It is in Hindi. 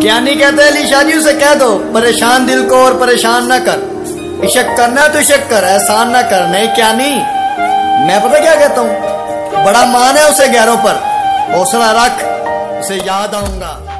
क्या नहीं कहते अलीशा जी उसे कह दो, परेशान दिल को और परेशान ना कर। इशक करना तो इशक कर, एहसान ना कर, नहीं क्या नहीं? मैं पता क्या कहता हूँ? बड़ा मान है उसे गैरों पर। हौसला रख, उसे याद आऊँगा।